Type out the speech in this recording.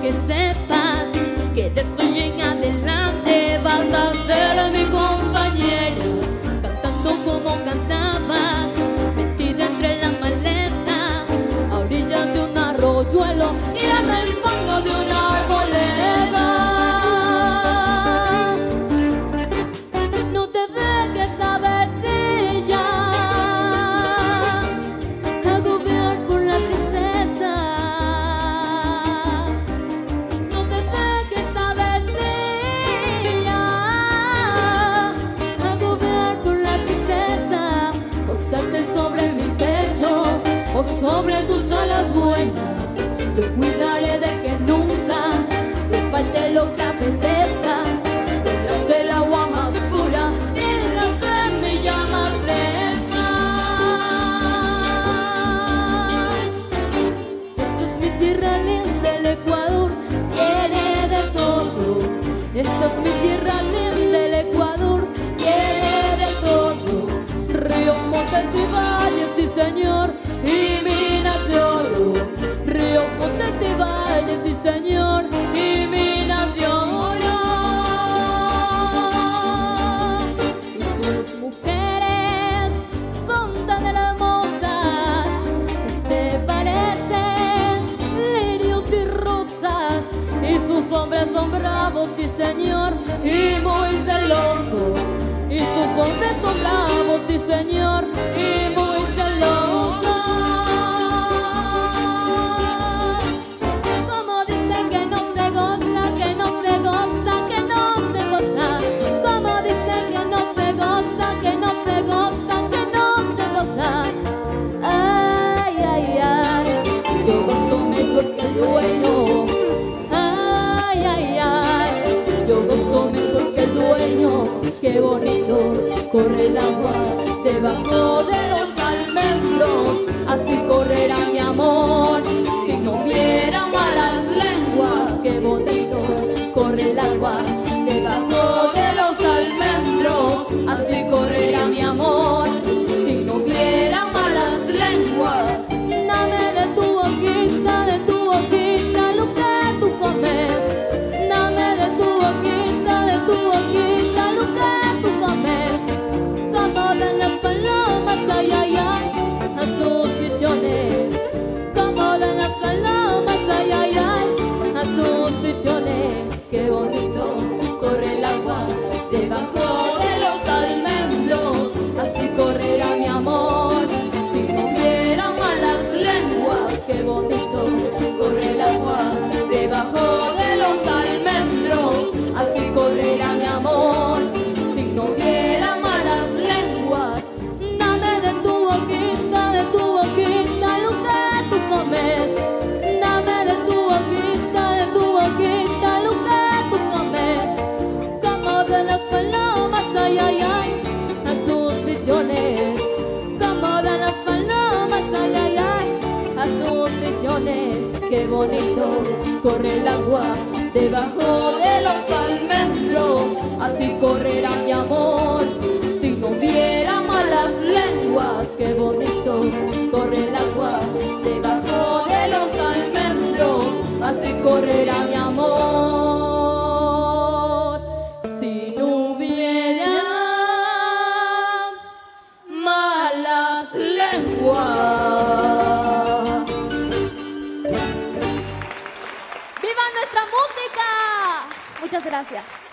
que sepas. sobre tus alas buenas. Te cuidaré de que nunca te falte lo que apetezcas. Tendrás el agua más pura y la semilla más fresca. Esta es mi tierra linda, el Ecuador tiene de todo. Esta es mi tierra las mujeres son tan hermosas, se parecen lirios y rosas, y sus hombres son bravos, sí señor, y muy celosos, y sus hombres son bravos, sí señor. momento que el dueño, qué bonito, corre el agua debajo de los bonito corre el agua debajo de los almendros. Así correrá mi amor si no hubiera malas lenguas. Qué bonito corre el agua debajo de los almendros. Así correrá mi amor. Si Muchas gracias.